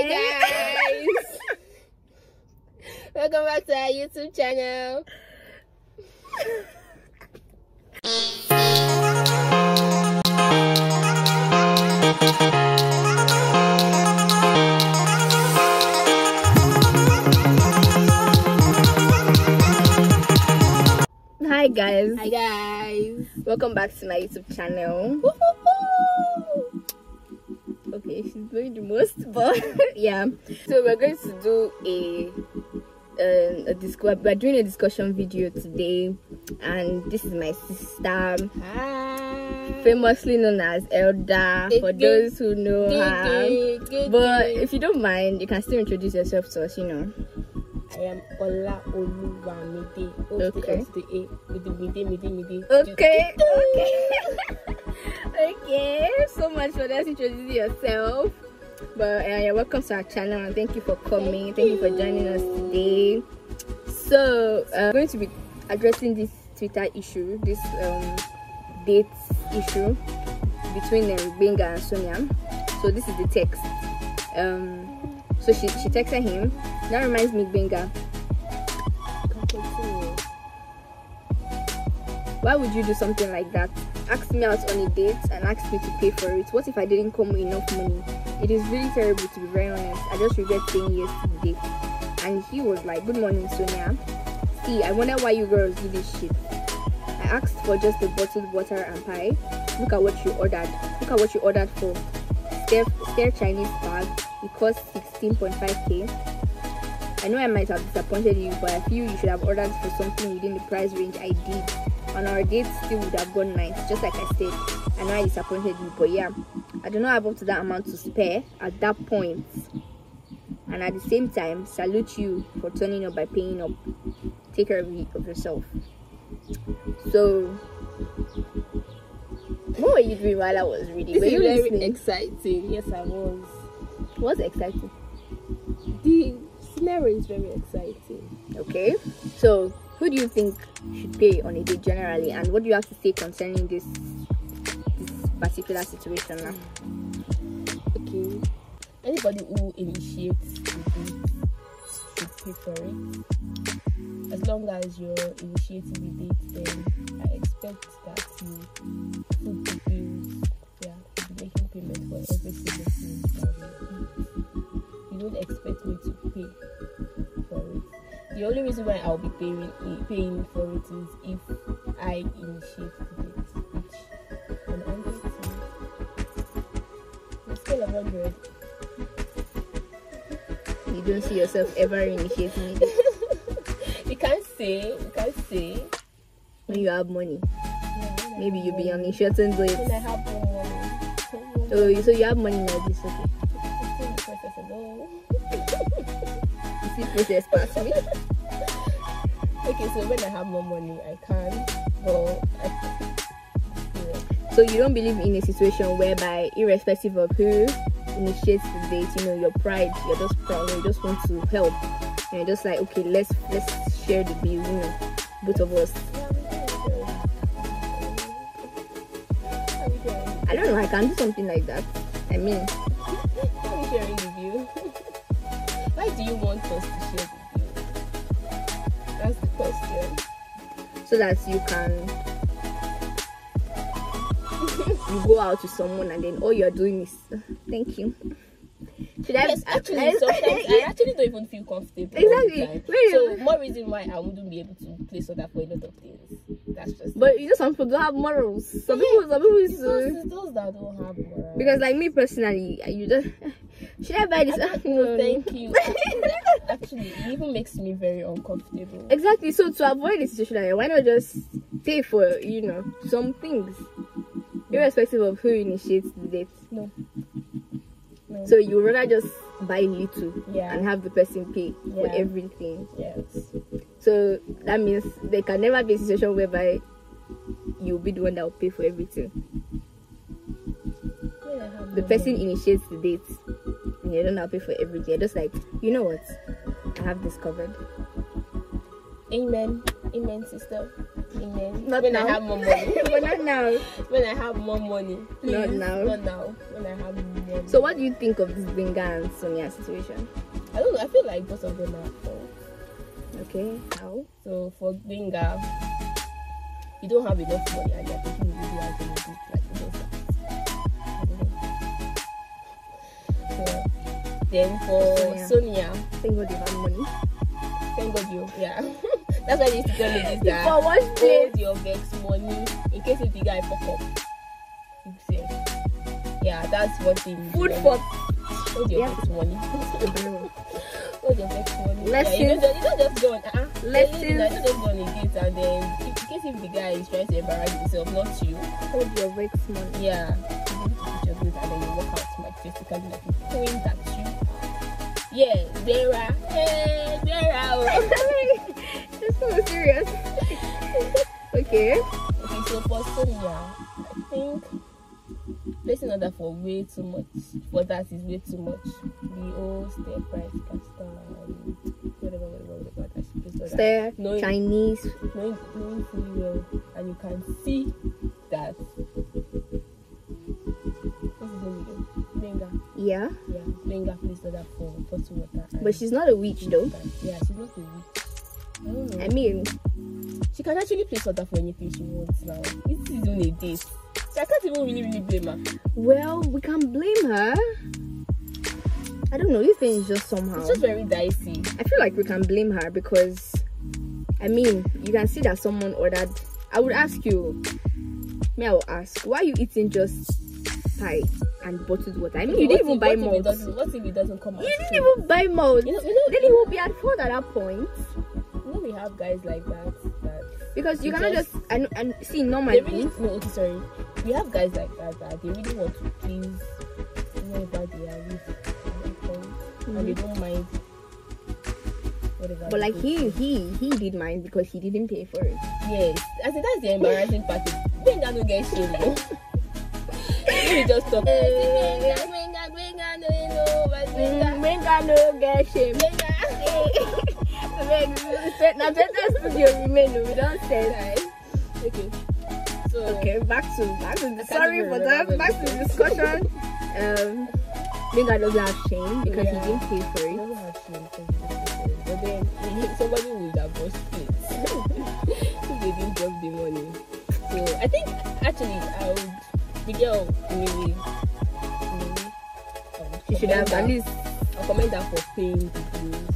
Hi guys. Welcome back to our YouTube channel. Hi guys, Hi guys. welcome back to my YouTube channel. Okay, she's doing the most, but yeah. So we're going to do a um, a discuss. We're doing a discussion video today, and this is my sister, Hi. famously known as Elder, for those who know her. But if you don't mind, you can still introduce yourself to us. You know. I am Ola Oluwamide. O to the Okay. Okay. Okay. okay. So much for that introducing yourself. But uh, you're welcome to our channel and thank you for coming. Thank, you for joining us today. So uh, I'm going to be addressing this Twitter issue, this um, date issue between um, Benga and Sonia. So this is the text. Um, so she she texted him. That reminds me, Benga. Why would you do something like that? Ask me out on a date and asked me to pay for it. What if I didn't come with enough money? It is really terrible to be very honest. I just regret saying yes to the date. And he was like, Good morning, Sonia. See, I wonder why you girls do this shit. I asked for just the bottled water and pie. Look at what you ordered. Look at what you ordered for. Stare, stare Chinese bag. It cost 16.5k. I know I might have disappointed you, but I feel you should have ordered for something within the price range I did. On our date, still would have gone nice, just like I said. I know I disappointed you, but yeah, I do not have up to that amount to spare at that. And at the same time, salute you for turning up by paying up. Take care of, yourself. So, what were you doing while I was reading? This were you very listening? exciting. Yes, I was. What's exciting? The scenario is very exciting. Okay, so who do you think should pay on a date generally, and what do you have to say concerning this this particular situation now? Okay. Anybody who initiates the date should pay for it. As long as you're initiating the date, then I expect that you bills. Yeah, be making payment for every single thing. You don't expect me to pay. The only reason why I'll be paying paying for it is if I initiate date, which I'm under to. On a scale of 100, You don't see yourself ever initiating it you can't say, you can't say. when you have money. Yeah, Maybe you'll be initiating When I it. have money. Oh, so you have money like this, okay? See process past. Okay, so when I have more money, I can. Yeah. So you don't believe in a situation whereby, irrespective of who initiates the date, you know, your pride, you're just proud, you just want to help. And you're just like, okay, let's let's share the bill, you know, both of us. I don't know, I can do something like that. I mean, do you want us to share the view? That's the question. so that you can you go out with someone and then all you're doing is thank you. Should I Yes, actually, I- sometimes I actually don't even feel comfortable. Exactly. So, more reason why I wouldn't be able to place order for a lot of things. That's just. but you know some people don't have morals. Some people some people it's those, it's those that don't have morals. because like me personally, you just should I buy this? I No, thank you. Actually, it even makes me very uncomfortable. Exactly. So to avoid the situation, like, why not just pay for you know some things, irrespective of who initiates the date. No. No. So you rather just buy little Yeah. and have the person pay for everything. yes. So that means there can never be a situation whereby you'll be the one that will pay for everything. The person initiates the date and you don't have to pay for everything. You're just like, you know what? I have this covered. Amen. Amen, sister. Amen. Not when now. I have more money. but not now. when I have more money. Please. Not now. Not now. When I have more them. So what do you think of this Benga and Sonia situation? I don't know. I feel like both of them are fault. Okay, how? So for Benga, you don't have enough money and you're taking a video out of it like then for Sonia. Sonia, Thank God you have money. thank God you yeah. That's why they used to tell me this For what place? hold your vex money in case if the guy fuck up. You say. Yeah, that's one thing. you Food for hold your Yeah. vex money. hold your vex money. Lessons. Yeah, you don't, you don't just go on. Uh-uh. Lessons. You don't just go on a date and then in case if the guy is trying to embarrass himself, not you. hold your vex money. Yeah. You need to put your good and then you walk out like point at you. Yeah, there are. Hey, there are. So serious. okay. Okay, so for Sonia, I think placing order for way too much. For that is way too much. The whole stair price pasta, whatever, whatever, whatever that she placed order. Stare, Knowing- Chinese. Knowing, knowing fully well, and you can see that. What's his name again? Benga. Yeah. Yeah, Benga placed order for bottled water. But she's not a witch though. Yeah, she's not a witch. I. I mean, She can actually place order for anything she wants now. This is on a date. So I can't even really, really blame her. well, we can blame her. I don't know. This thing is just somehow. It's just very dicey. I feel like we can blame her because, I mean, you can see that someone ordered. I would ask you, me, I will ask, why are you eating just pie and bottled water? I mean, you didn't even buy what if it malt. doesn't- What if it doesn't come out? You didn't even buy malt. You know, you know, Then he will be at fault at that point you know we have guys like that. That because you cannot just- just and, and see normally. really no. Okay, sorry. We have guys like that that they really want to please whoever they are with at that point, and they mm-hmm. don't mind. Whatever. But like he he he did mine because he didn't pay for it. Yes, I think that's the embarrassing part. That get shame, no. Just talk. Gbenga, Menga no get shame. Gbenga. Now better studio remain. We don't say. Right. Okay. So Okay, back to back to the sorry for that. Back to the discussion. um, Menga doesn't have shame because Yeah. he didn't pay for it. don't have shame because he didn't pay for it. But then he- somebody actually I would the girl maybe maybe She should have at least I'll commend her for paying the bills.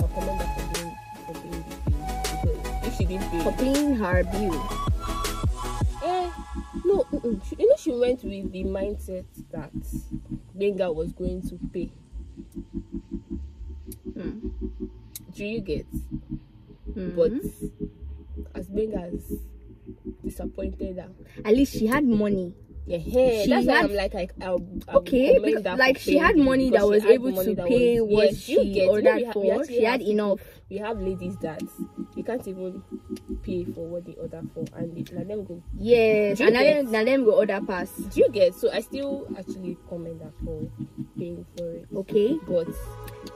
I'll commend her for paying for paying the bills because if she didn't pay, for paying her bill. eh, no. She, you know she went with the mindset that Benga was going to pay. Hmm. Do you get? Mhm. But as Benga's disappointed her. Mm-hmm. at least she had money. Yeah, hey, She that's why had- I'm like, like I'll, I'll Okay, because, like she had money that was able to pay was- what yes, she get. Ordered we ha- we for. She had have enough. we have ladies that they can't even pay for what they order for and they let them go Yes, and get- them, go order pass. do you get so i still actually commend her for paying for it Okay. but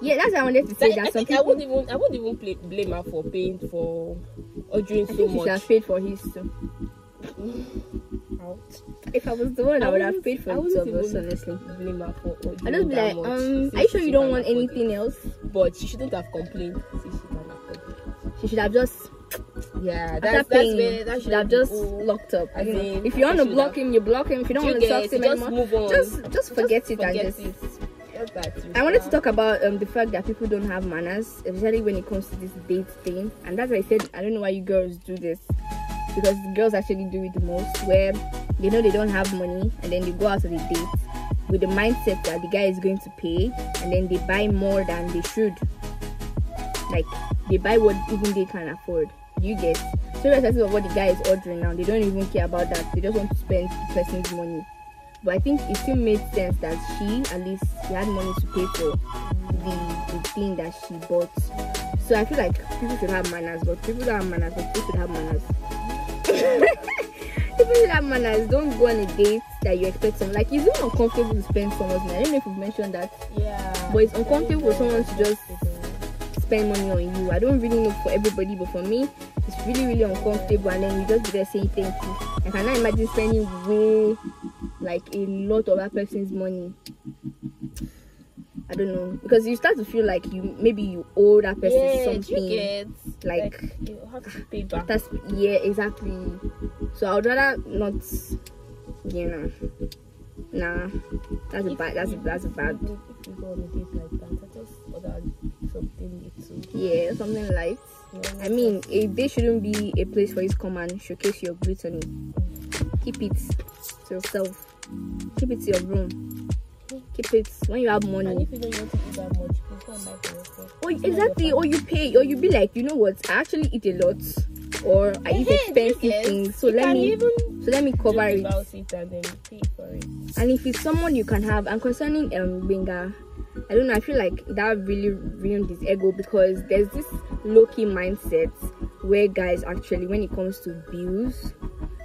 Yeah, that's what I wanted to say. like, i some think i people wouldn't even i wouldn't even play, blame her for paying for ordering I so think she should have paid for his too. out If I was the one, I, would have paid for I it even honestly. blame her for I just be like, um, are you sure you don't want anything it. else? but she shouldn't have complained she can afford it She should have just yeah after that's that's where that should have just people- locked up. know, in, if you want to block have- him, you block him. If you don't want to talk to him just anymore, just just forget it forget and just. it. I wanted to talk about um, the fact that people don't have manners, especially when it comes to this date thing. And that's I said I don't know why you girls do this because girls actually do it the most, where they know they don't have money and then they go out on a date with the mindset that the guy is going to pay, and then they buy more than they should. Like they buy what even they can afford. You get so irrespective of what the guy is ordering now, they don't even care about that. They just want to spend the person's money. But I think it still made sense that she, at least, she had money to pay for the, the thing that she bought. So I feel like people should have manners, but people don't have manners, but people should have manners. people should have manners. Don't go on a date that you expect some. Like, it's even uncomfortable to spend someone's money. I don't know if you've mentioned that. Yeah. But it's uncomfortable for someone to just spend money on you. I don't really know for everybody, but for me, it's really, really uncomfortable. And then you just be there saying thank you. I cannot imagine spending way like a lot of that person's money. I don't know because you start to feel like you maybe you owe that person yeah, something. you get like- like, you have to pay back. That's yeah, exactly. So I would rather not, you know, nah. That's a bad. That's a, that's a bad. you- If on a date like that, I just order something little. Yeah, something light. No, I mean, a day shouldn't be a place for you to come and showcase your gluttony. Keep it to yourself. Keep it to your room. Keep it when you have and money. if you don't want to eat that much, go and buy for yourself. Or It's not your exactly, or you pay, or you be like, you know what? I actually eat a lot, or I eat expensive yes. things. So You let me, so let me cover it. it and then pay for it. and if it's someone you can have and concerning um Benga, I don't know, I feel like that really ruined his ego because there's this low-key mindset where guys actually when it comes to bills,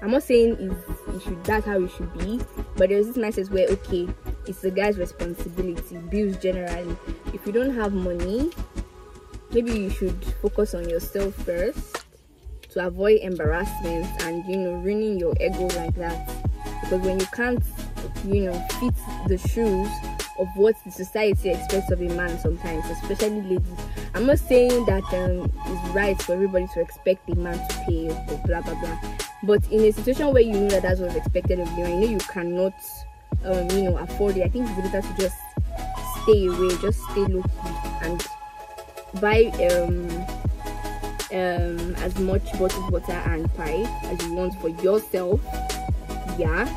I'm not saying is it should that's how it should be, but there's this mindset where okay, it's the guy's responsibility, bills generally. If you don't have money, maybe you should focus on yourself first to avoid embarrassment and you know ruining your ego like that because when you can't you know fit the shoes of what the society expects of a man sometimes especially ladies i'm not saying that um it's right for everybody to expect a man to pay or blah blah blah but in a situation where you know that that's what's expected of you and you know you cannot um you know afford it i think it's better to just stay away just stay low and buy um um as much bottled water and pie as you want for yourself yeah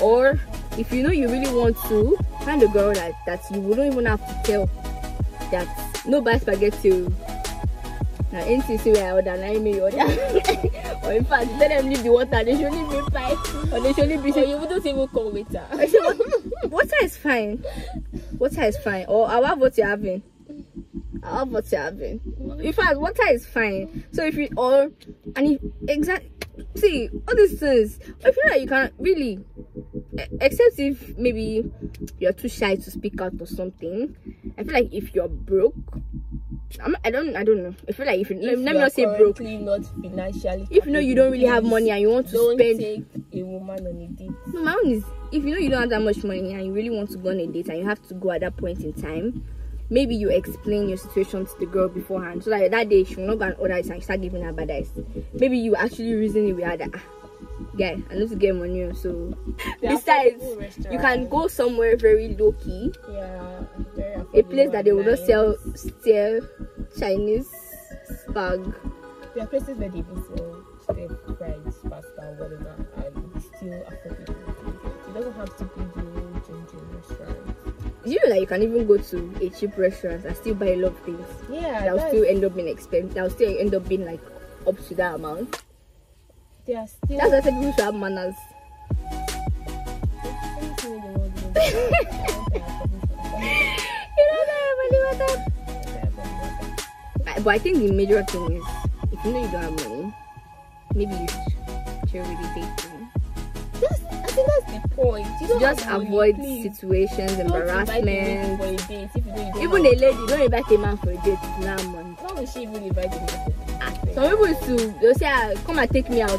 or if you know you really want to find a girl that that you wouldn't even have to tell that no buy spaghetti o. na anything say i order you order or in fact tell them leave the water. They should leave me pie or they should leave me Or you wouldn't even call waiter. I say, water is fine. Water is fine. Or i'll have what you're having. I'll have what you're having. In fact water is fine. So if you or and if exact see all these things i feel like you can't really except if maybe you're too shy to speak out or something. I feel like if you're broke I'm, i don't i don't know i feel like if you let, If let me not say broke not financially if you know you don't really have money and you want to don't spend take a woman on a date. No, my own is if you know you don't have that much money and you really want to go on a date and you have to go at that point in time, maybe you explain your situation to the girl beforehand so that that day she will not go and order it and start giving her bad eyes. Maybe you actually reason it with her that ah, "Ah, guy, I need to get money. So besides, you can go somewhere very low key, Yeah, very a place that they will just sell still Chinese spag. There are places where they even sell stir fries, pasta, whatever, and it's still affordable. It doesn't have to be the Ginger restaurant. You know that you can even go to a cheap restaurant and still buy a lot of things. Yeah, that will still end up being expensive. That will still end up being like up to that amount. They are still. That's why I said people should have manners. anything in the world. you know, they are affordable. You know that everybody want that. They are affordable. I- But I think the major thing is if you know you don't have money, maybe you should chill with the. Point. You don't Just money, avoid please. situations, a embarrassment. a date don't Even a lady, don't invite a man for a date. Nah, man. Why would she even invite a man for a date? Some people used to they'll say, ah, "Come and take me out,"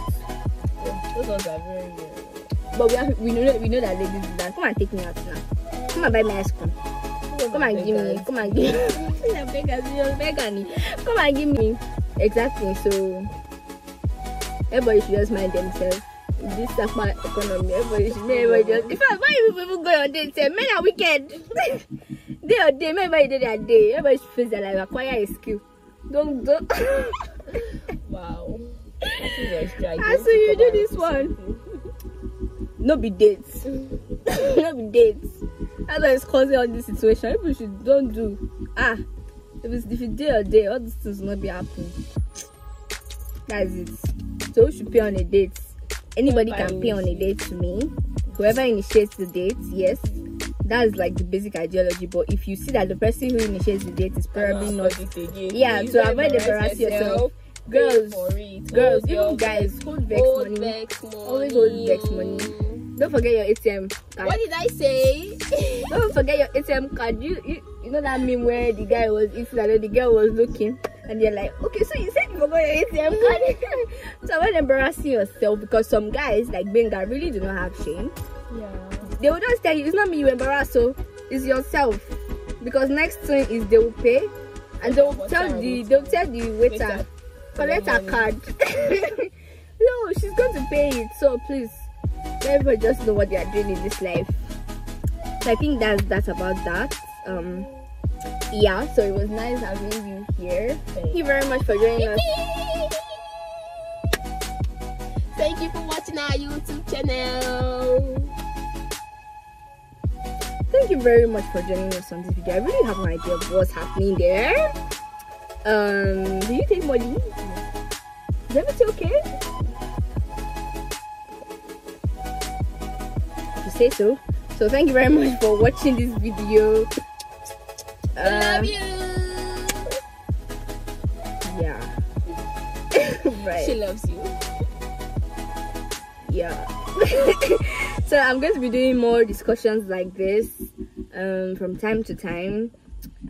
Yeah, Those ones are very. Uh, but we have, we know we know that ladies do that. Come and take me out now. Come and buy me ice cream. Come and give me. Come and give me. Come and give me. Exactly. So everybody should just mind themselves. This Sakma economy, everybody should everybody just. In fact, why you people go on dates? eh? Men are wicked. day or day, men everybody do their day. Everybody should face their life, acquire a skill. Don't don't. Wow. I so you do this one. no be dates. no be dates. That's why it's causing all this situation. People should don't do. Ah, if it's if it's day or day, all these things will not be happening. That's it. So who should pay on a date? Anybody can pay on a date to me. Whoever initiates the date, yes. That's like the basic ideology. But if you see that the person who initiates the date is probably not afford it again. Yeah, to avoid embarrass yourself. Pay Girls, girls, even guys, hold vex hold money. vex money. Always hold vex money. Don't forget your ATM card. What did I say? Don't forget your ATM card. You, you you know that meme where the guy was eating and the girl was looking and they're like, okay, so you said you forgot your ATM card. so when embarrassing yourself because some guys like Benga really do not have shame. yeah. they will just tell you it's not me you embarrass so it's yourself. Because next thing is they will pay and they will tell the they will tell the waiter Waiter, collect her card. No she's going to pay it so please let everybody just know what they are doing in this life. So i think that's that's about that. Um yeah so it was nice having you here. Thank you very much for joining us. Thank you for watching our YouTube channel. thank you very much for joining us on this video. I really have no idea of what's happening there. Um do you take money is everything okay? If you say so. So thank you very much for watching this video I love Um, you. yeah. Right. She loves you. yeah. So i'm going to be doing more discussions like this um from time to time.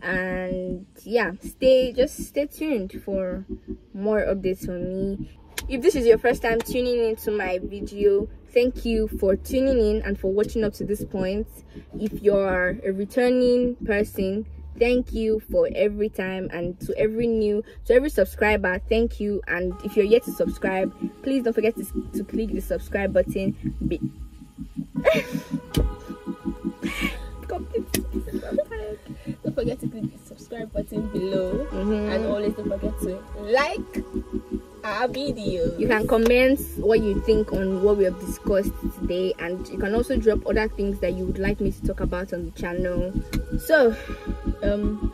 And yeah stay just stay tuned for more updates from me. If this is your first time tuning into my video thank you for tuning in and for watching up to this point. If you're a returning person thank you for every time and to every new to every subscriber thank you and if you're yet to subscribe please don't forget to, to click the subscribe button be- Don't forget to click the subscribe button below. Mhm. And always don't forget to like our video. you can comment what you think on what we have discussed today and you can also drop other things that you would like me to talk about on the channel so um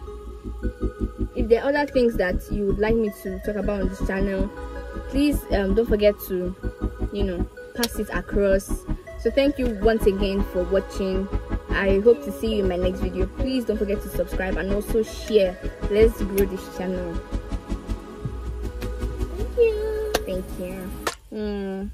if there are other things that you would like me to talk about on this channel please um don't forget to you know pass it across so thank you once again for watching i hope to see you in my next video please don't forget to subscribe and also share let's grow this channel Thank you. Thank you. Mm.